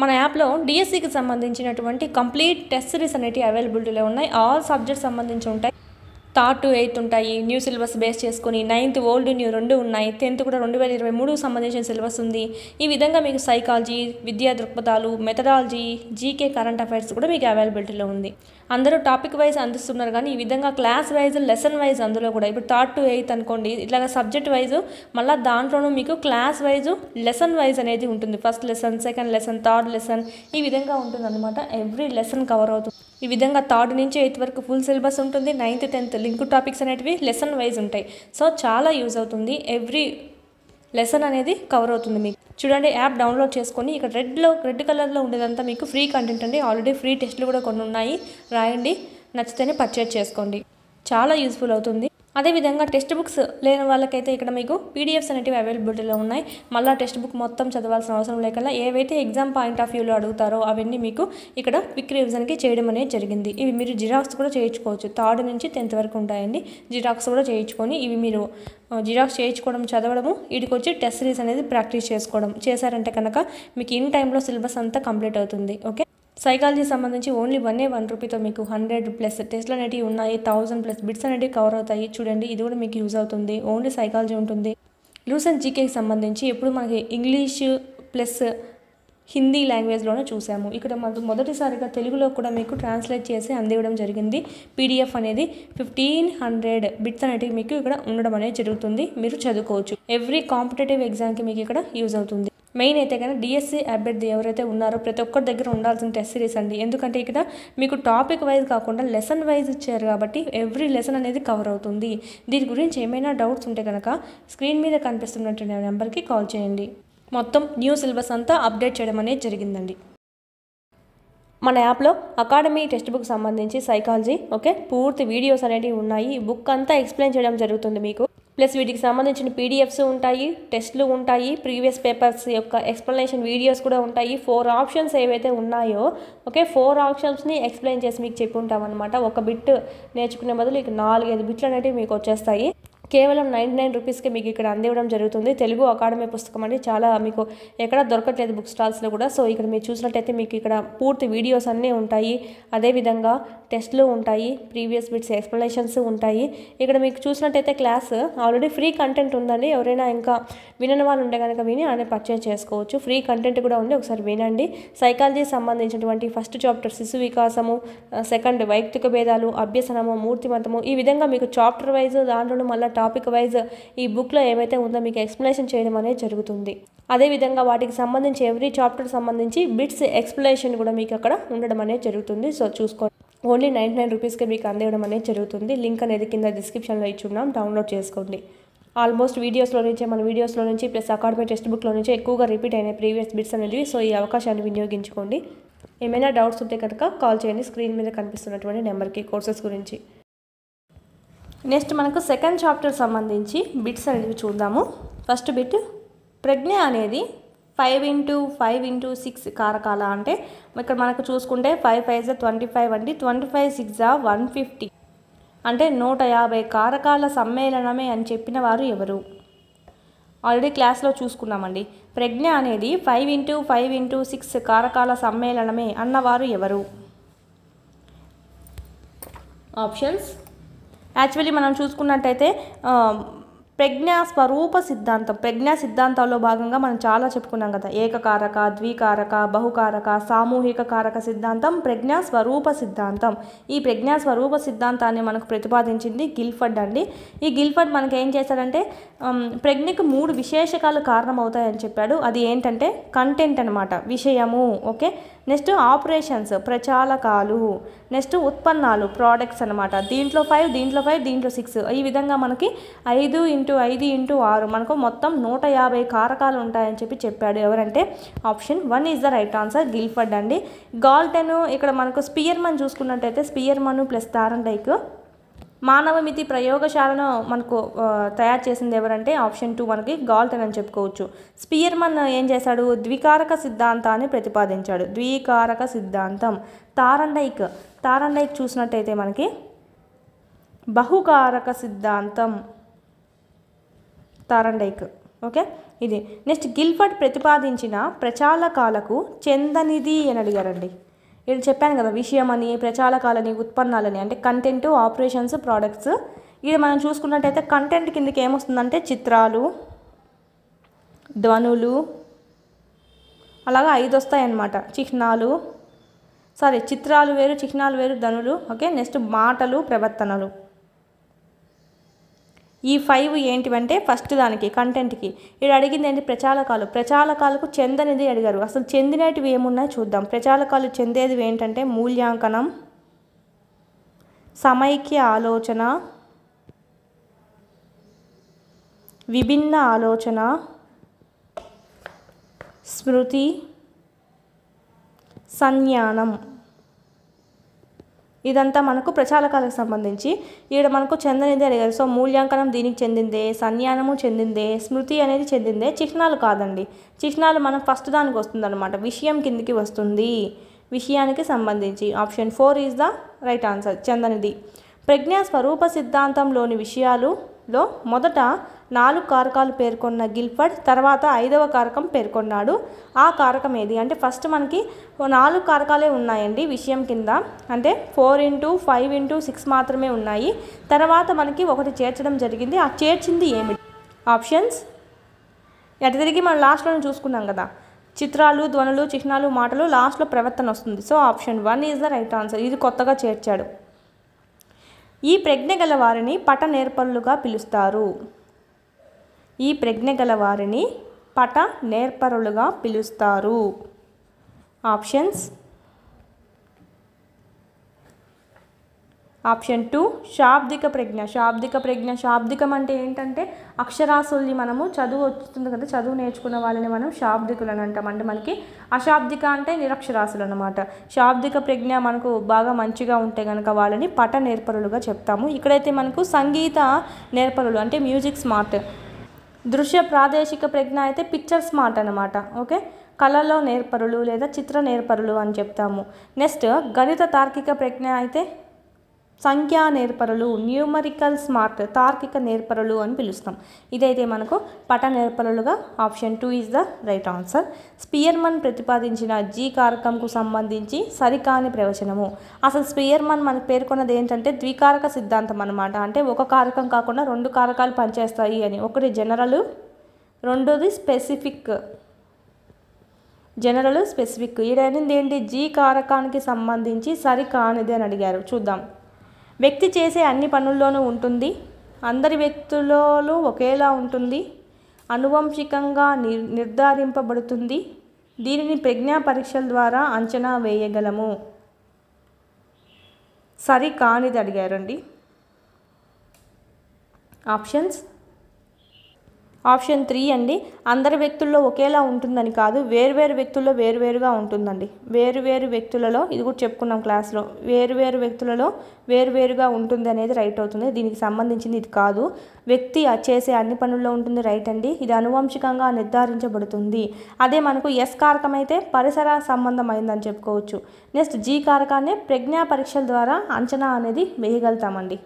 మన యాప్లో డిఎస్సికి సంబంధించినటువంటి కంప్లీట్ టెస్ట్ సిరీస్ అనేటివి అవైలబిలిటీలో ఉన్నాయి. ఆల్ సబ్జెక్ట్స్ సంబంధించి ఉంటాయి. థర్డ్ టు ఎయిత్ ఉంటాయి. న్యూ సిలబస్ బేస్ చేసుకుని నైన్త్ ఓల్డ్ న్యూ రెండు ఉన్నాయి. టెన్త్ కూడా రెండు వేల ఇరవై మూడుకు సంబంధించిన సిలబస్ ఉంది. ఈ విధంగా మీకు సైకాలజీ విద్యా దృక్పథాలు మెథడాలజీ జీకే కరెంట్ అఫైర్స్ కూడా మీకు అవైలబిలిటీలో ఉంది. అందరూ టాపిక్ వైజ్ అందిస్తున్నారు కానీ ఈ విధంగా క్లాస్ వైజ్ లెసన్ వైజ్ అందులో కూడా ఇప్పుడు థర్డ్ టు ఎయిత్ అనుకోండి ఇట్లా సబ్జెక్ట్ వైజ్ మళ్ళీ దాంట్లోనూ మీకు క్లాస్ వైజ్ లెసన్ వైజ్ అనేది ఉంటుంది. First lesson second lesson third lesson ఈ విధంగా ఉంటుంది అనమాట ఎవ్రీ లెసన్ కవర్ అవుతుంది. ఈ విధంగా థర్డ్ నుంచి ఎయిత్ వరకు ఫుల్ సిలబస్ ఉంటుంది. నైన్త్ టెన్త్ లింక్ టాపిక్స్ అనేటివి లెసన్ వైజ్ ఉంటాయి. సో చాలా యూజ్ అవుతుంది. ఎవ్రీ లెసన్ అనేది కవర్ అవుతుంది మీకు. చూడండి యాప్ డౌన్లోడ్ చేసుకొని ఇక్కడ రెడ్లో రెడ్ కలర్లో ఉండేదంతా మీకు ఫ్రీ కంటెంట్ అండి. ఆల్రెడీ ఫ్రీ టెస్ట్లు కూడా కొన్ని ఉన్నాయి. రాయండి నచ్చితేనే పర్చేజ్ చేసుకోండి. చాలా యూస్ఫుల్ అవుతుంది. అదేవిధంగా టెక్స్ట్ బుక్స్ లేని వాళ్ళకైతే ఇక్కడ మీకు పీడిఎఫ్స్ అనేటివి అవైలబిలిటీలో ఉన్నాయి. మళ్ళీ టెక్స్ట్ బుక్ మొత్తం చదవాల్సిన అవసరం లేకుండా ఏవైతే ఎగ్జామ్ పాయింట్ ఆఫ్ వ్యూలో అడుగుతారో అవన్నీ మీకు ఇక్కడ క్విక్ రివిజన్కి చేయడం అనేది జరిగింది. ఇవి మీరు జిరాక్స్ కూడా చేయించుకోవచ్చు. థర్డ్ నుంచి టెన్త్ వరకు ఉంటాయండి. జిరాక్స్ కూడా చేయించుకొని ఇవి మీరు జిరాక్స్ చేయించుకోవడం చదవడము వీటికి వచ్చి టెస్ట్ సిరీస్ అనేది ప్రాక్టీస్ చేసుకోవడం చేశారంటే కనుక మీకు ఇన్ టైంలో సిలబస్ అంతా కంప్లీట్ అవుతుంది. ఓకే? సైకాలజీ సంబంధించి ఓన్లీ వన్ ఏ వన్ రూపీతో మీకు హండ్రెడ్ ప్లస్ టెస్ట్లు అనేటివి ఉన్నాయి థౌసండ్ ప్లస్ బిట్స్ అనేటివి కవర్ అవుతాయి. చూడండి ఇది కూడా మీకు యూజ్ అవుతుంది. ఓన్లీ సైకాలజీ ఉంటుంది. లూసెంట్ జీకేకి సంబంధించి ఎప్పుడు మనకి ఇంగ్లీష్ ప్లస్ హిందీ లాంగ్వేజ్లోనే చూసాము. ఇక్కడ మనకు మొదటిసారిగా తెలుగులో కూడా మీకు ట్రాన్స్లేట్ చేసి అందివ్వడం జరిగింది. పీడిఎఫ్ అనేది ఫిఫ్టీన్ హండ్రెడ్ బిట్స్ అనేటివి మీకు ఇక్కడ ఉండడం అనేది జరుగుతుంది. మీరు చదువుకోవచ్చు. ఎవ్రీ కాంపిటేటివ్ ఎగ్జామ్కి మీకు ఇక్కడ యూజ్ అవుతుంది. మెయిన్ అయితే కానీ డిఎస్సి అభ్యర్థి ఎవరైతే ఉన్నారో ప్రతి ఒక్కరి దగ్గర ఉండాల్సిన టెస్ట్ సిరీస్ అండి. ఎందుకంటే ఇక్కడ మీకు టాపిక్ వైజ్ కాకుండా లెసన్ వైజ్ ఇచ్చారు కాబట్టి ఎవ్రీ లెసన్ అనేది కవర్ అవుతుంది. దీని గురించి ఏమైనా డౌట్స్ ఉంటే కనుక స్క్రీన్ మీద కనిపిస్తున్నటువంటి నెంబర్కి కాల్ చేయండి. మొత్తం న్యూ సిలబస్ అంతా అప్డేట్ చేయడం అనేది జరిగిందండి. మన యాప్లో అకాడమీ టెక్స్ట్ బుక్ సంబంధించి సైకాలజీ ఓకే పూర్తి వీడియోస్ అనేవి ఉన్నాయి. బుక్ అంతా ఎక్స్ప్లెయిన్ చేయడం జరుగుతుంది మీకు. ప్లస్ వీటికి సంబంధించిన పీడిఎఫ్స్ ఉంటాయి టెస్ట్లు ఉంటాయి ప్రీవియస్ పేపర్స్ యొక్క ఎక్స్ప్లెనేషన్ వీడియోస్ కూడా ఉంటాయి. ఫోర్ ఆప్షన్స్ ఏవైతే ఉన్నాయో ఓకే ఫోర్ ఆప్షన్స్ని ఎక్స్ప్లెయిన్ చేసి మీకు చెప్పి ఉంటామన్నమాట ఒక బిట్ నేర్చుకునే బదులు ఇక నాలుగైదు బిట్లు అనేవి మీకు వచ్చేస్తాయి. కేవలం నైంటీ నైన్ రూపీస్కి మీకు ఇక్కడ అందివ్వడం జరుగుతుంది. తెలుగు అకాడమీ పుస్తకం అండి. చాలా మీకు ఎక్కడ దొరకట్లేదు బుక్ స్టాల్స్లో కూడా. సో ఇక్కడ మీరు చూసినట్టయితే మీకు ఇక్కడ పూర్తి వీడియోస్ అన్నీ ఉంటాయి. అదేవిధంగా టెస్ట్లు ఉంటాయి. ప్రీవియస్ బిట్స్ ఎక్స్ప్లెనేషన్స్ ఉంటాయి. ఇక్కడ మీకు చూసినట్టయితే క్లాస్ ఆల్రెడీ ఫ్రీ కంటెంట్ ఉందండి. ఎవరైనా ఇంకా వినని వాళ్ళు ఉంటే కనుక విని ఆయన పర్చేజ్ చేసుకోవచ్చు. ఫ్రీ కంటెంట్ కూడా ఉంది. ఒకసారి వినండి. సైకాలజీ సంబంధించినటువంటి ఫస్ట్ చాప్టర్ శిశు వికాసము సెకండ్ వైయక్తిక భేదాలు అభ్యసనము మూర్తిమతము ఈ విధంగా మీకు చాప్టర్ వైజ్ దాంట్లో మళ్ళీ టాపిక్ వైజ్ ఈ బుక్లో ఏమైతే ఉందో మీకు ఎక్స్ప్లెనేషన్ చేయడం అనేది జరుగుతుంది. అదేవిధంగా వాటికి సంబంధించి ఎవ్రీ చాప్టర్ సంబంధించి బిట్స్ ఎక్స్ప్లెనేషన్ కూడా మీకు అక్కడ ఉండడం అనేది జరుగుతుంది. సో చూసుకోండి. ఓన్లీ నైంటీ నైన్ రూపీస్కి మీకు అందివ్వడం అనేది జరుగుతుంది. లింక్ అనేది కింద డిస్క్రిప్షన్లో ఇచ్చున్నాం డౌన్లోడ్ చేసుకోండి. ఆల్మోస్ట్ వీడియోస్లో నుంచే మన వీడియోస్లో నుంచి ప్లస్ అకాడమీ టెక్స్ట్ బుక్లో నుంచి ఎక్కువగా రిపీట్ అయిన ప్రీవియస్ బిట్స్ అనేవి సో ఈ అవకాశాన్ని వినియోగించుకోండి. ఏమైనా డౌట్స్ ఉంటే కనుక కాల్ చేయండి. స్క్రీన్ మీద కనిపిస్తున్నటువంటి నెంబర్కి కోర్సెస్ గురించి. నెక్స్ట్ మనకు సెకండ్ చాప్టర్ సంబంధించి బిట్స్ అనేవి చూద్దాము. ఫస్ట్ బిట్ ప్రజ్ఞ అనేది five into five into six కారకాల అంటే ఇక్కడ మనకు చూసుకుంటే ఫైవ్ ఫైవ్ జా ట్వంటీ ఫైవ్ అండి. ట్వంటీ ఫైవ్ సిక్స్ జా వన్ ఫిఫ్టీ అంటే నూట యాభై కారకాల సమ్మేళనమే అని చెప్పిన వారు ఎవరు? ఆల్రెడీ క్లాస్లో చూసుకున్నామండి. ప్రజ్ఞ అనేది five into five into six కారకాల సమ్మేళనమే అన్నవారు ఎవరు? ఆప్షన్స్ యాక్చువల్లీ మనం చూసుకున్నట్టయితే ప్రజ్ఞా స్వరూప సిద్ధాంతం ప్రజ్ఞా సిద్ధాంతాల్లో భాగంగా మనం చాలా చెప్పుకున్నాం కదా. ఏకకారక ద్వికారక బహుకారక సామూహిక కారక సిద్ధాంతం ప్రజ్ఞా స్వరూప సిద్ధాంతం. ఈ ప్రజ్ఞా స్వరూప సిద్ధాంతాన్ని మనకు ప్రతిపాదించింది గిల్ఫర్డ్ అండి. ఈ గిల్ఫర్డ్ మనకి ఏం చేశాడంటే ప్రజ్ఞకు మూడు విశేషకాలు కారణమవుతాయని చెప్పాడు. అది ఏంటంటే కంటెంట్ అనమాట విషయము ఓకే? నెక్స్ట్ ఆపరేషన్స్ ప్రచాలకాలు. నెక్స్ట్ ఉత్పన్నాలు ప్రోడక్ట్స్ అనమాట దీంట్లో ఫైవ్ దీంట్లో ఫైవ్ దీంట్లో సిక్స్ ఈ విధంగా మనకి ఐదు ఇంటూ ఐదు ఇంటూ ఆరు మనకు మొత్తం నూట యాభై కారకాలు ఉంటాయని చెప్పి చెప్పాడు. ఎవరంటే option one is the right answer Guilford అండి. గాల్టెన్ ఇక్కడ మనకు స్పియర్మన్ చూసుకున్నట్టయితే స్పియర్మన్ ప్లస్ తారండైక్ మానవమితి ప్రయోగశాలను మనకు తయారు చేసింది ఎవరంటే ఆప్షన్ టూ మనకి గాల్టన్ అని చెప్పుకోవచ్చు. స్పియర్మన్ ఏం చేశాడు? ద్వికారక సిద్ధాంతాన్ని ప్రతిపాదించాడు. ద్వికారక సిద్ధాంతం. తారండైక్. తారండైక్ చూసినట్టయితే మనకి బహుకారక సిద్ధాంతం. తారండైక్. ఓకే? ఇది. నెక్స్ట్ గిల్ఫర్డ్ ప్రతిపాదించిన ప్రచాలకాలకు చెందనిది అని అడిగారండి. ఇది చెప్పాను కదా విషయం అని ప్రచారకాలని ఉత్పన్నాలని అంటే కంటెంట్ ఆపరేషన్స్ ప్రోడక్ట్స్ ఇది మనం చూసుకున్నట్టయితే కంటెంట్ కిందకి ఏమొస్తుందంటే చిత్రాలు ధ్వనులు అలాగా ఐదు వస్తాయన్నమాట చిహ్నాలు. సారీ చిత్రాలు వేరు చిహ్నాలు వేరు ధనులు ఓకే నెక్స్ట్ మాటలు ప్రవర్తనలు. ఈ ఫైవ్ ఏంటివంటే ఫస్ట్ దానికి కంటెంట్కి ఇక్కడ అడిగింది ఏంటి? ప్రచాలకాలు. ప్రచాలకాలకు చెందనిది అడిగారు. అసలు చెందినటివి ఏమున్నాయి చూద్దాం. ప్రచాలకాలు చెందేది ఏంటంటే మూల్యాంకనం సమైక్య ఆలోచన విభిన్న ఆలోచన స్మృతి సంజ్ఞానం. ఇదంతా మనకు ప్రచాలకాలకు సంబంధించి. ఈడ మనకు చెందనిదే అడిగారు సో మూల్యాంకనం దీనికి చెందిందే సంజ్ఞానము చెందిందే స్మృతి అనేది చెందిందే చిహ్నాలు కాదండి. చిహ్నాలు మనం ఫస్ట్ దానికి వస్తుందన్నమాట. విషయం కిందికి వస్తుంది. విషయానికి సంబంధించి. Option four is the right answer. చెందనిది. ప్రజ్ఞా స్వరూప సిద్ధాంతంలోని విషయాలు లో మొదట నాలుగు కారకాలు పేర్కొన్న గిల్ఫర్డ్ తర్వాత ఐదవ కారకం పేర్కొన్నాడు. ఆ కారకం ఏది? అంటే ఫస్ట్ మనకి నాలుగు కారకాలే ఉన్నాయండి విషయం కింద. అంటే four into five into six మాత్రమే ఉన్నాయి. తర్వాత మనకి ఒకటి చేర్చడం జరిగింది. ఆ చేర్చింది ఏమిటి? ఆప్షన్స్. ఎటు తిరిగి మనం లాస్ట్లో చూసుకున్నాం కదా. చిత్రాలు ధ్వనులు చిహ్నాలు మాటలు లాస్ట్లో ప్రవర్తన వస్తుంది. So option one is the right answer. ఇది కొత్తగా చేర్చాడు. ఈ ప్రజ్ఞ గల వారిని పట నేర్పరులుగా పిలుస్తారు. ఈ ప్రజ్ఞ గల వారిని పట నేర్పరులుగా పిలుస్తారు. ఆప్షన్స్ ఆప్షన్ టూ శాబ్దిక ప్రజ్ఞ. శాబ్దిక ప్రజ్ఞ శాబ్దికం అంటే ఏంటంటే అక్షరాసుల్ని మనము చదువు వస్తుంది కదా చదువు నేర్చుకున్న వాళ్ళని మనం శాబ్దికులు అని అంటాం. అంటే మనకి అశాబ్దిక అంటే నిరక్షరాసులు అనమాట శాబ్దిక ప్రజ్ఞ మనకు బాగా మంచిగా ఉంటే కనుక వాళ్ళని పట నేర్పరులుగా చెప్తాము. ఇక్కడైతే మనకు సంగీత నేర్పరులు అంటే మ్యూజిక్ స్మార్ట్. దృశ్య ప్రాదేశిక ప్రజ్ఞ అయితే పిక్చర్ స్మార్ట్ అనమాట ఓకే? కళలో నేర్పరులు లేదా చిత్ర నేర్పరులు అని చెప్తాము. నెక్స్ట్ గణిత తార్కిక ప్రజ్ఞ అయితే సంఖ్యా నేర్పరలు న్యూమరికల్ స్మార్ట్ తార్కిక నేర్పరలు అని పిలుస్తాం. ఇదైతే మనకు పట నేర్పరలుగా option two is the right answer. Spearman ప్రతిపాదించిన జీ కారకంకు సంబంధించి సరికాని ప్రవచనము. అసలు స్పియర్మన్ మనకు పేర్కొన్నది ఏంటంటే ద్వికారక సిద్ధాంతం అనమాట అంటే ఒక కారకం కాకుండా రెండు కారకాలు పనిచేస్తాయి అని. ఒకటి జనరల్ రెండోది స్పెసిఫిక్. General specific. ఈడైనది ఏంటి? జీ కారకానికి సంబంధించి సరికానిది అని అడిగారు. చూద్దాం. వ్యక్తి చేసే అన్ని పనుల్లోనూ ఉంటుంది. అందరి వ్యక్తులలో ఒకేలా ఉంటుంది. అనువంశికంగా నిర్ నిర్ధారింపబడుతుంది. దీనిని ప్రజ్ఞా పరీక్షల ద్వారా అంచనా వేయగలము. సరి కానిది అడిగారండి. ఆప్షన్స్? ఆప్షన్ త్రీ అండి. అందరి వ్యక్తుల్లో ఒకేలా ఉంటుందని కాదు వేరువేరు వ్యక్తుల్లో వేరువేరుగా ఉంటుందండి. వేరువేరు వ్యక్తులలో ఇది కూడా చెప్పుకున్నాం క్లాస్లో వేరువేరు వ్యక్తులలో వేరువేరుగా ఉంటుంది అనేది రైట్ అవుతుంది. దీనికి సంబంధించింది ఇది కాదు. వ్యక్తి చేసే అన్ని పనుల్లో ఉంటుంది రైట్ అండి. ఇది అనువంశికంగా నిర్ధారించబడుతుంది. అదే మనకు ఎస్ కారకం అయితే పరిసర సంబంధమైందని చెప్పుకోవచ్చు. నెక్స్ట్ జీ కారకాన్ని ప్రజ్ఞా పరీక్షల ద్వారా అంచనా అనేది వేయగలుగుతామండి.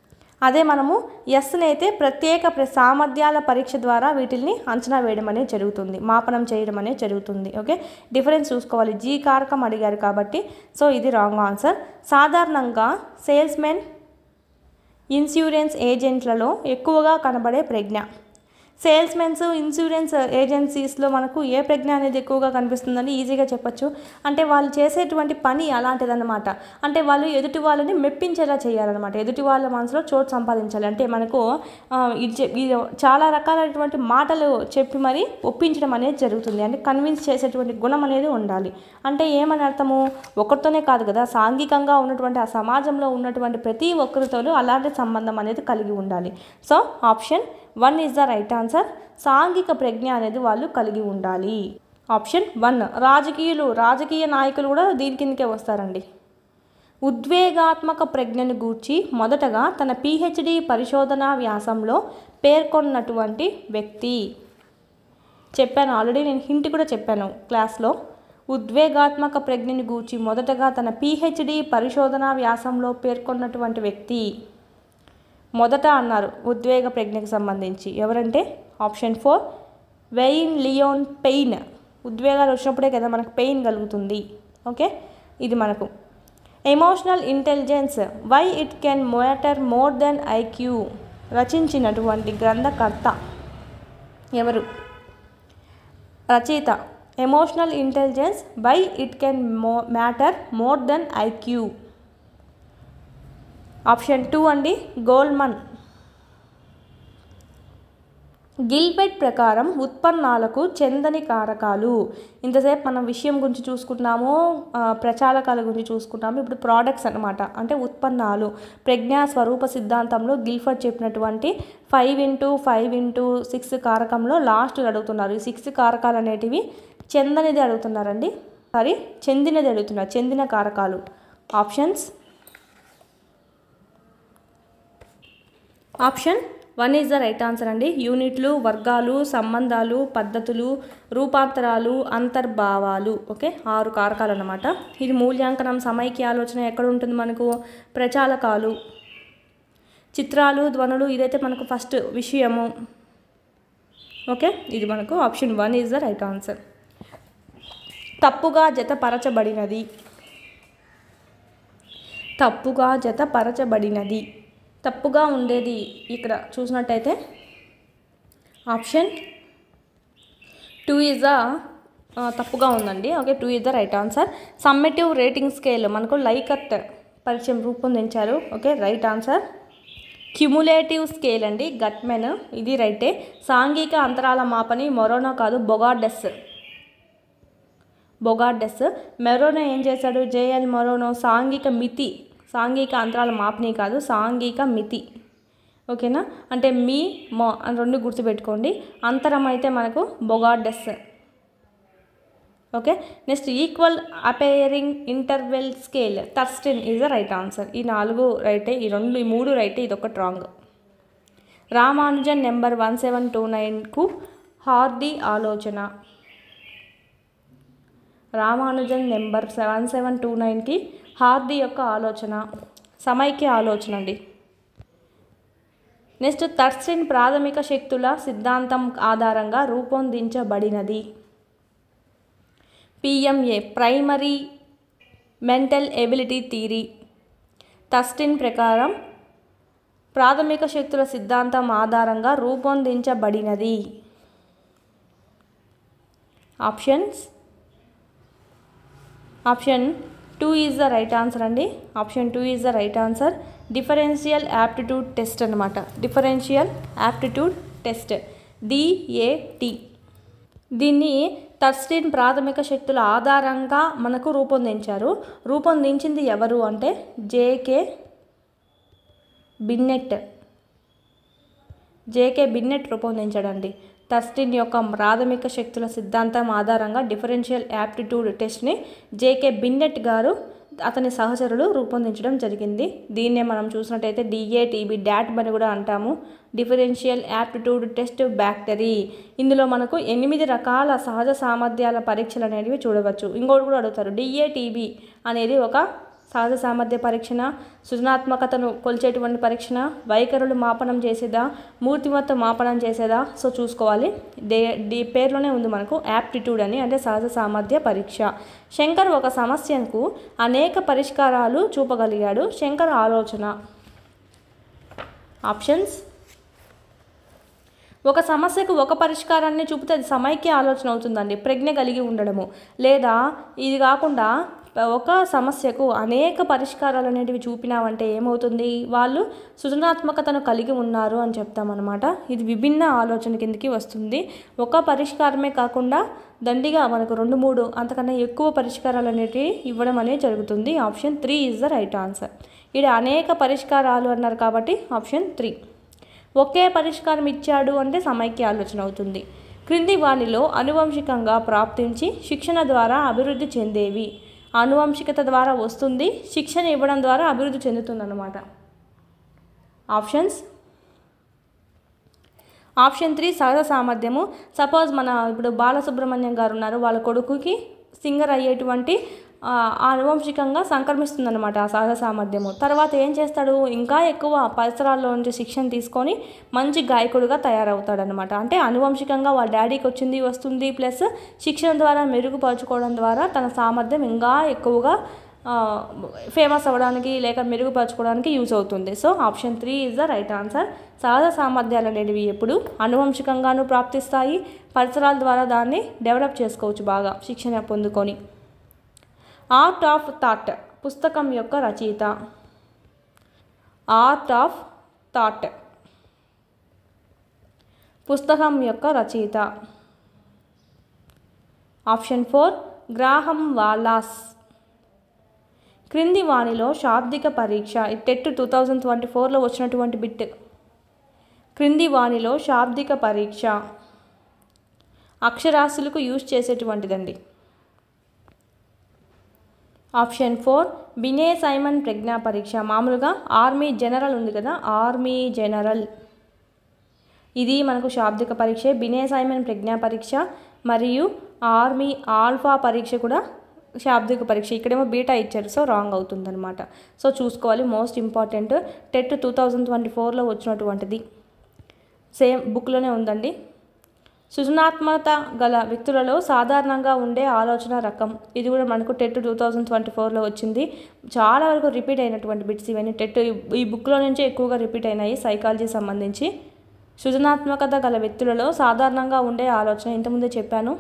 అదే మనము ఎస్ని అయితే ప్రత్యేక ప్ర- సామర్థ్యాల పరీక్ష ద్వారా వీటిల్ని అంచనా వేయడం అనేది జరుగుతుంది. మాపనం చేయడం అనేది జరుగుతుంది. ఓకే? డిఫరెన్స్ చూసుకోవాలి. జీ కారకం అడిగారు కాబట్టి. సో ఇది రాంగ్ ఆన్సర్. సాధారణంగా సేల్స్మెన్ ఇన్సూరెన్స్ ఏజెంట్లలో ఎక్కువగా కనబడే ప్రజ్ఞ. సేల్స్మెన్స్ ఇన్సూరెన్స్ ఏజెన్సీస్లో మనకు ఏ ప్రజ్ఞ అనేది ఎక్కువగా కనిపిస్తుందని ఈజీగా చెప్పొచ్చు. అంటే వాళ్ళు చేసేటువంటి పని అలాంటిదన్నమాట. అంటే వాళ్ళు ఎదుటి వాళ్ళని మెప్పించేలా చేయాలన్నమాట. ఎదుటి వాళ్ళ మనసులో చోటు సంపాదించాలి. అంటే మనకు ఇది చాలా రకాలైనటువంటి మాటలు చెప్పి మరి ఒప్పించడం అనేది జరుగుతుంది. అంటే కన్విన్స్ చేసేటువంటి గుణం అనేది ఉండాలి. అంటే ఏమని అర్థము? ఒకరితోనే కాదు కదా. సాంఘికంగా ఉన్నటువంటి ఆ సమాజంలో ఉన్నటువంటి ప్రతి ఒక్కరితోనూ అలాంటి సంబంధం అనేది కలిగి ఉండాలి. So option one is the right answer. సాంఘిక ప్రజ్ఞ అనేది వాళ్ళు కలిగి ఉండాలి. Option one. రాజకీయులు రాజకీయ నాయకులు కూడా దీని కిందకే వస్తారండి. ఉద్వేగాత్మక ప్రజ్ఞను గూర్చి మొదటగా తన పిహెచ్డి పరిశోధనా వ్యాసంలో పేర్కొన్నటువంటి వ్యక్తి. చెప్పాను ఆల్రెడీ నేను హింట్ కూడా చెప్పాను క్లాస్లో. ఉద్వేగాత్మక ప్రజ్ఞని గూర్చి మొదటగా తన పిహెచ్డి పరిశోధనా వ్యాసంలో పేర్కొన్నటువంటి వ్యక్తి. మొదట అన్నారు ఉద్వేగ ప్రజ్ఞకు సంబంధించి. ఎవరంటే? Option four Wayne Leon Payne. ఉద్వేగాలు వచ్చినప్పుడే కదా మనకు పెయిన్ కలుగుతుంది. ఓకే? ఇది మనకు. Emotional intelligence. Why it can matter more than IQ రచించినటువంటి గ్రంథకర్త ఎవరు? రచయిత. Emotional intelligence. By it can మో matter more than IQ option two అండి గోల్మన్ గిల్బెట్ ప్రకారం ఉత్పన్నాలకు చెందని కారకాలు. ఇంతసేపు మనం విషయం గురించి చూసుకుంటున్నాము ప్రచారకాల ప్రచాలకాల గురించి చూసుకుంటాము ఇప్పుడు ప్రోడక్ట్స్ అన్నమాట అంటే ఉత్పన్నాలు. ప్రజ్ఞా స్వరూప సిద్ధాంతంలో గిల్ఫర్డ్ చెప్పినటువంటి five into five into six కారకంలో last అడుగుతున్నారు. ఈ సిక్స్ కారకాలు అనేటివి చెందనిది అడుగుతున్నారండి. సారీ చెందినది అడుగుతున్నారు. చెందిన కారకాలు. Options option one is the right answer అండి. యూనిట్లు వర్గాలు సంబంధాలు పద్ధతులు రూపాంతరాలు అంతర్భావాలు. ఓకే? ఆరు కారకాలు అన్నమాట. ఇది మూల్యాంకనం సమైక్య ఆలోచన ఎక్కడ ఉంటుంది మనకు? ప్రచాలకాలు. చిత్రాలు ధ్వనులు ఇదైతే మనకు ఫస్ట్ విషయము. ఓకే? ఇది మనకు option one is the right answer. తప్పుగా జతపరచబడినది. తప్పుగా జతపరచబడినది. తప్పుగా ఉండేది ఇక్కడ చూసినట్టయితే. ఆప్షన్ టూ ఈజ్ ద తప్పుగా ఉందండి. Okay two is the right answer. Summative rating scale మనకు లైకట్ పరిచయం రూపొందించారు. Okay right answer. Cumulative scale అండి గట్మెన్. ఇది రైటే. సాంఘిక అంతరాల మాపని మొరోనో కాదు బొగార్డెస్ బొగార్డెస్ మెరోనో ఏం చేశాడు? జేఎల్ మొరోనో సాంఘిక మితి సాంఘిక అంతరాల మాపని కాదు సాంఘిక మితి. ఓకేనా? అంటే మీ మా అని రెండు గుర్తుపెట్టుకోండి. అంతరం అయితే మనకు Bogardus. Okay? Next equal appearing interval scale. Thurstone is the right answer. ఈ నాలుగు రైటే ఈ రెండు ఈ మూడు రైటే ఇది wrong. Ramanujan number one seven two నైన్కు Hardy ఆలోచన. Ramanujan number seven seven two నైన్కి హార్డీ యొక్క ఆలోచన సమైక్య ఆలోచన అండి. నెక్స్ట్ థర్స్టిన్ ప్రాథమిక శక్తుల సిద్ధాంతం ఆధారంగా రూపొందించబడినది. PMA primary mental ability theory Thurstone ప్రకారం ప్రాథమిక శక్తుల సిద్ధాంతం ఆధారంగా రూపొందించబడినది. Options. Option two is the right answer అండి. Option two is the right answer. Differential aptitude test అనమాట డిఫరెన్షియల్ యాప్టిట్యూడ్ టెస్ట్. డిఏటి దీన్ని థర్స్టీన్ ప్రాథమిక శక్తుల ఆధారంగా మనకు రూపొందించారు. రూపొందించింది ఎవరు అంటే జేకే బిన్నెట్. జేకే బిన్నెట్ రూపొందించాడండి. టస్టిన్ యొక్క ప్రాథమిక శక్తుల సిద్ధాంతం ఆధారంగా డిఫరెన్షియల్ యాప్టిట్యూడ్ టెస్ట్ని జేకే బిన్నెట్ గారు అతని సహచరులు రూపొందించడం జరిగింది. దీన్నే మనం చూసినట్టయితే డిఏటీబీ డాట్ అని కూడా అంటాము. Differential aptitude test battery. ఇందులో మనకు ఎనిమిది రకాల సహజ సామర్థ్యాల పరీక్షలు అనేవి చూడవచ్చు. ఇంకోటి కూడా అడుగుతారు. డిఏటీబీ అనేది ఒక సహజ సామర్థ్య పరీక్షణ సృజనాత్మకతను కొలిచేటువంటి పరీక్షణ వైఖరులు మాపనం చేసేదా మూర్తిమత్త మాపనం చేసేదా? సో చూసుకోవాలి. డే డి పేరులోనే ఉంది మనకు యాప్టిట్యూడ్ అని అంటే సహజ సామర్థ్య పరీక్ష. శంకర్ ఒక సమస్యకు అనేక పరిష్కారాలు చూపగలిగాడు. శంకర్ ఆలోచన. ఆప్షన్స్. ఒక సమస్యకు ఒక పరిష్కారాన్ని చూపితే అది సమైక్య ఆలోచన అవుతుందండి. ప్రజ్ఞ కలిగి ఉండడము. లేదా ఇది కాకుండా ఒక సమస్యకు అనేక పరిష్కారాలు అనేటివి చూపినామంటే ఏమవుతుంది? వాళ్ళు సృజనాత్మకతను కలిగి ఉన్నారు అని చెప్తామన్నమాట. ఇది విభిన్న ఆలోచన కిందకి వస్తుంది. ఒక పరిష్కారమే కాకుండా దండిగా మనకు రెండు మూడు అంతకన్నా ఎక్కువ పరిష్కారాలు అనేటివి ఇవ్వడం అనేది జరుగుతుంది. Option three is the right answer. ఇక్కడ అనేక పరిష్కారాలు అన్నారు కాబట్టి ఆప్షన్ త్రీ. ఒకే పరిష్కారం ఇచ్చాడు అంటే సమైక్య ఆలోచన అవుతుంది. క్రింది వానిలో అనువంశికంగా ప్రాప్తించి శిక్షణ ద్వారా అభివృద్ధి చెందేవి. అనువంశికత ద్వారా వస్తుంది శిక్షణ ఇవ్వడం ద్వారా అభివృద్ధి చెందుతుందన్నమాట. ఆప్షన్స్? ఆప్షన్ త్రీ సహజ సామర్థ్యము. సపోజ్ మన ఇప్పుడు బాలసుబ్రహ్మణ్యం గారు ఉన్నారు వాళ్ళ కొడుకుకి సింగర్ అయ్యేటువంటి అనువంశికంగా ఆనువంశికంగా సంక్రమిస్తుందన్నమాట ఆ సహజ సామర్థ్యము. తర్వాత ఏం చేస్తాడు? ఇంకా ఎక్కువ పరిసరాల్లో నుంచి శిక్షణ తీసుకొని మంచి గాయకుడుగా తయారవుతాడనమాట అంటే అనువంశికంగా వాళ్ళ డాడీకి వచ్చింది వస్తుంది ప్లస్ శిక్షణ ద్వారా మెరుగుపరచుకోవడం ద్వారా తన సామర్థ్యం ఇంకా ఎక్కువగా ఫేమస్ అవ్వడానికి లేక మెరుగుపరచుకోవడానికి యూజ్ అవుతుంది. So option three is the right answer సహజ సామర్థ్యాలు అనేవి ఎప్పుడు అనువంశికంగాను ప్రాప్తిస్తాయి పరిసరాల ద్వారా దాన్ని డెవలప్ చేసుకోవచ్చు బాగా శిక్షణ పొందుకొని. ఆర్ట్ ఆఫ్ థాట్ పుస్తకం యొక్క రచయిత. ఆర్ట్ ఆఫ్ థాట్ పుస్తకం యొక్క రచయిత. ఆప్షన్ ఫోర్ గ్రాహం వాలాస్ క్రింది వాణిలో శాబ్దిక పరీక్ష ఈ టెట్ టూ థౌజండ్ ట్వంటీ ఫోర్లో వచ్చినటువంటి బిట్. క్రింది వాణిలో శాబ్దిక పరీక్ష. అక్షరాస్యులకు యూజ్ చేసేటువంటిదండి. ఆప్షన్ ఫోర్ బినే సైమన్ ప్రజ్ఞా పరీక్ష. మామూలుగా ఆర్మీ జనరల్ ఉంది కదా ఆర్మీ జనరల్. ఇది మనకు శాబ్దిక పరీక్ష. బినే సైమన్ ప్రజ్ఞా పరీక్ష మరియు ఆర్మీ ఆల్ఫా పరీక్ష కూడా శాబ్దిక పరీక్ష. ఇక్కడేమో బీటా ఇచ్చారు సో రాంగ్ అవుతుందన్నమాట. సో చూసుకోవాలి most important. TET two thousand twenty ఫోర్లో వచ్చినటువంటిది. సేమ్ బుక్లోనే ఉందండి. సృజనాత్మకత గల వ్యక్తులలో సాధారణంగా ఉండే ఆలోచన రకం. ఇది కూడా మనకు టెట్ టూ థౌజండ్ ట్వంటీ ఫోర్లో వచ్చింది. చాలా వరకు రిపీట్ అయినటువంటి బిట్స్ ఇవన్నీ. టెట్ ఈ బుక్లో నుంచే ఎక్కువగా రిపీట్ అయినాయి సైకాలజీ సంబంధించి. సృజనాత్మకత గల వ్యక్తులలో సాధారణంగా ఉండే ఆలోచన ఇంతకుముందే చెప్పాను.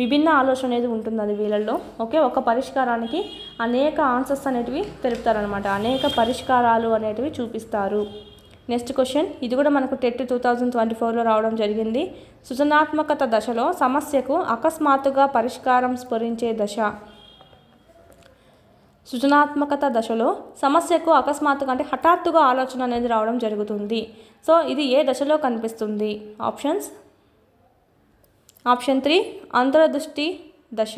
విభిన్న ఆలోచన అనేది ఉంటుంది అది వీళ్ళల్లో. ఓకే ఒక పరిష్కారానికి అనేక ఆన్సర్స్ అనేటివి తెలుపుతారనమాట అనేక పరిష్కారాలు అనేటివి చూపిస్తారు. నెక్స్ట్ క్వశ్చన్ ఇది కూడా మనకు టెట్ టూ థౌజండ్ ట్వంటీ ఫోర్లో రావడం జరిగింది. సృజనాత్మకత దశలో సమస్యకు అకస్మాత్తుగా పరిష్కారం స్ఫురించే దశ. సృజనాత్మకత దశలో సమస్యకు అకస్మాత్తుగా అంటే హఠాత్తుగా ఆలోచన అనేది రావడం జరుగుతుంది. సో ఇది ఏ దశలో కనిపిస్తుంది? ఆప్షన్స్ ఆప్షన్ త్రీ అంతర్దృష్టి దశ.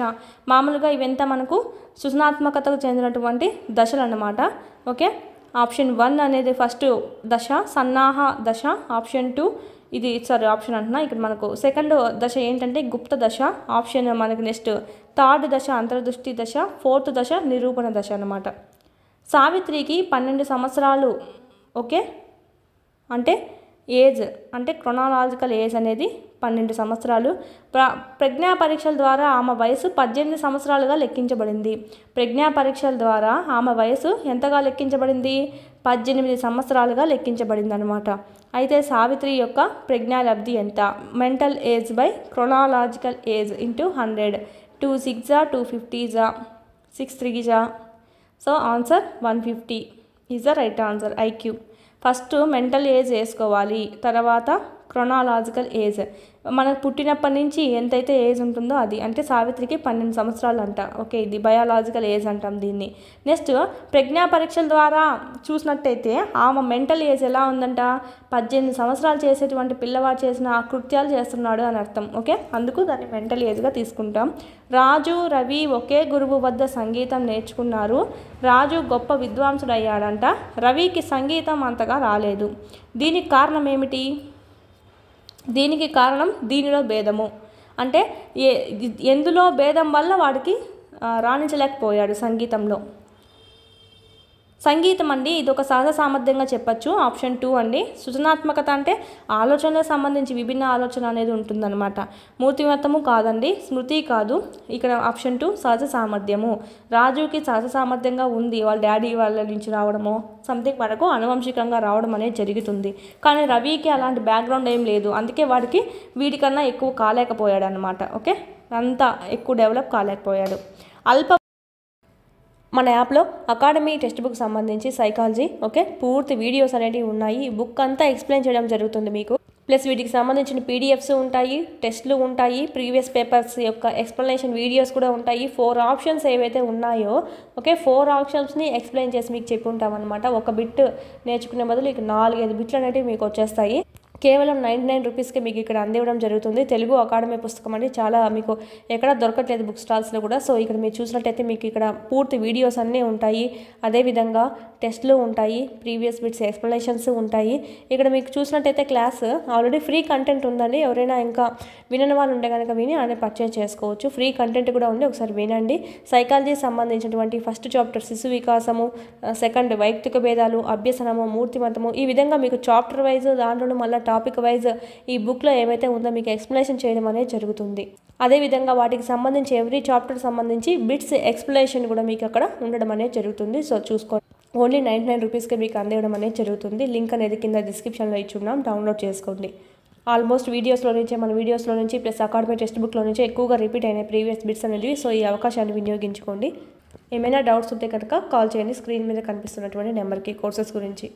మామూలుగా ఇవంతా మనకు సృజనాత్మకతకు చెందినటువంటి దశలు అన్నమాట ఓకే ఆప్షన్ వన్ అనేది ఫస్ట్ దశ సన్నాహ దశ ఆప్షన్ టూ ఇది సారీ ఆప్షన్ అంటున్నా. ఇక్కడ మనకు సెకండ్ దశ ఏంటంటే గుప్త దశ ఆప్షన్ మనకి నెక్స్ట్ థర్డ్ దశ అంతర్దృష్టి దశ ఫోర్త్ దశ నిరూపణ దశ అన్నమాట. సావిత్రికి పన్నెండు సంవత్సరాలు ఓకే? అంటే ఏజ్ అంటే క్రొనాలాజికల్ ఏజ్ అనేది పన్నెండు సంవత్సరాలు. ప్ర ప్రజ్ఞా పరీక్షల ద్వారా ఆమె వయసు పద్దెనిమిది సంవత్సరాలుగా లెక్కించబడింది. ప్రజ్ఞా పరీక్షల ద్వారా ఆమె వయసు ఎంతగా లెక్కించబడింది? పద్దెనిమిది సంవత్సరాలుగా లెక్కించబడింది అనమాట అయితే సావిత్రి యొక్క ప్రజ్ఞా లబ్ధి ఎంత? Mental age by chronological age into hundred. Two సిక్సా two ఫిఫ్టీజా six త్రీజా so answer one fifty. Is the right answer IQ. First mental age వేసుకోవాలి తర్వాత క్రొనాలాజికల్ ఏజ్ మనకు పుట్టినప్పటి నుంచి ఎంతైతే ఏజ్ ఉంటుందో అది అంటే సావిత్రికి పన్నెండు సంవత్సరాలు అంట ఓకే ఇది బయాలజికల్ ఏజ్ అంటాం దీన్ని. నెక్స్ట్ ప్రజ్ఞా పరీక్షల ద్వారా చూసినట్టయితే ఆమె మెంటల్ ఏజ్ ఎలా ఉందంట? పద్దెనిమిది సంవత్సరాలు చేసేటువంటి పిల్లవాడు చేసిన ఆ కృత్యాలు చేస్తున్నాడు అని అర్థం. ఓకే అందుకు దాన్ని మెంటల్ ఏజ్గా తీసుకుంటాం. రాజు రవి ఒకే గురువు వద్ద సంగీతం నేర్చుకున్నారు. రాజు గొప్ప విద్వాంసుడు అయ్యాడంట రవికి సంగీతం అంతగా రాలేదు. దీనికి కారణం ఏమిటి? దీనికి కారణం దీనిలో భేదము. అంటే ఏ ఎందులో భేదం వల్ల వాడికి రాణించలేకపోయాడు సంగీతంలో. సంగీతం అండి ఇది ఒక సహజ సామర్థ్యంగా చెప్పచ్చు. ఆప్షన్ టూ అండి. సృజనాత్మకత అంటే ఆలోచనలకు సంబంధించి విభిన్న ఆలోచన అనేది ఉంటుందన్నమాట. మూర్తిమత్తము కాదండి స్మృతి కాదు. ఇక్కడ ఆప్షన్ టూ సహజ సామర్థ్యము. రాజుకి సహజ సామర్థ్యంగా ఉంది వాళ్ళ డాడీ వాళ్ళ నుంచి రావడమో సంథింగ్ మనకు అనువంశికంగా రావడం అనేది జరుగుతుంది. కానీ రవికి అలాంటి బ్యాక్గ్రౌండ్ ఏం లేదు. అందుకే వాడికి వీడికన్నా ఎక్కువ కాలేకపోయాడు అనమాట ఓకే అంతా ఎక్కువ డెవలప్ కాలేకపోయాడు. అల్ప మన యాప్లో అకాడమీ టెక్స్ట్ బుక్ సంబంధించి సైకాలజీ ఓకే పూర్తి వీడియోస్ అనేటివి ఉన్నాయి. ఈ బుక్ అంతా ఎక్స్ప్లెయిన్ చేయడం జరుగుతుంది మీకు. ప్లస్ వీటికి సంబంధించిన పీడిఎఫ్స్ ఉంటాయి టెస్ట్లు ఉంటాయి ప్రీవియస్ పేపర్స్ యొక్క ఎక్స్ప్లెనేషన్ వీడియోస్ కూడా ఉంటాయి. ఫోర్ ఆప్షన్స్ ఏవైతే ఉన్నాయో ఓకే ఫోర్ ఆప్షన్స్ని ఎక్స్ప్లెయిన్ చేసి మీకు చెప్పి ఉంటామన్నమాట ఒక బిట్ నేర్చుకునే బదులు ఇక నాలుగైదు బిట్లు అనేటివి మీకు వచ్చేస్తాయి. కేవలం నైంటీ నైన్ రూపీస్కి మీకు ఇక్కడ అందివ్వడం జరుగుతుంది. తెలుగు అకాడమీ పుస్తకం అండి. చాలా మీకు ఎక్కడ దొరకట్లేదు బుక్ స్టాల్స్లో కూడా. సో ఇక్కడ మీరు చూసినట్టయితే మీకు ఇక్కడ పూర్తి వీడియోస్ అన్నీ ఉంటాయి. అదేవిధంగా టెస్ట్లు ఉంటాయి. ప్రీవియస్ బిట్స్ ఎక్స్ప్లెనేషన్స్ ఉంటాయి. ఇక్కడ మీకు చూసినట్టయితే క్లాస్ ఆల్రెడీ ఫ్రీ కంటెంట్ ఉందండి. ఎవరైనా ఇంకా వినని వాళ్ళు ఉంటే కనుక విని ఆయన పర్చేజ్ చేసుకోవచ్చు. ఫ్రీ కంటెంట్ కూడా ఉంది. ఒకసారి వినండి. సైకాలజీ సంబంధించినటువంటి ఫస్ట్ చాప్టర్ శిశు వికాసము సెకండ్ వైయక్తిక భేదాలు అభ్యసనము మూర్తిమతము ఈ విధంగా మీకు చాప్టర్ వైజ్ దాంట్లోనూ మళ్ళీ టాపిక్ వైజ్ ఈ బుక్లో ఏవైతే ఉందో మీకు ఎక్స్ప్లెనేషన్ చేయడం అనేది జరుగుతుంది. అదేవిధంగా వాటికి సంబంధించి ఎవ్రీ చాప్టర్ సంబంధించి బిట్స్ ఎక్స్ప్లెనేషన్ కూడా మీకు అక్కడ ఉండడం అనేది జరుగుతుంది. సో చూసుకోండి. ఓన్లీ నైంటీ నైన్ రూపీస్కి మీకు అందేయడం అనేది జరుగుతుంది. లింక్ అనేది కింద డిస్క్రిప్షన్లో ఇచ్చున్నాం డౌన్లోడ్ చేసుకోండి. ఆల్మోస్ట్ వీడియోస్లో నుంచి మన వీడియోస్లో నుంచి ప్లస్ అకాడమీ టెక్స్ట్ బుక్లో నుంచి ఎక్కువగా రిపీట్ అయిన ప్రీవియస్ బిట్స్ అనేవి సో ఈ అవకాశాన్ని వినియోగించుకోండి. ఏమైనా డౌట్స్ ఉంటే కనుక కాల్ చేయండి. స్క్రీన్ మీద కనిపిస్తున్నటువంటి నెంబర్కి కోర్సెస్ గురించి.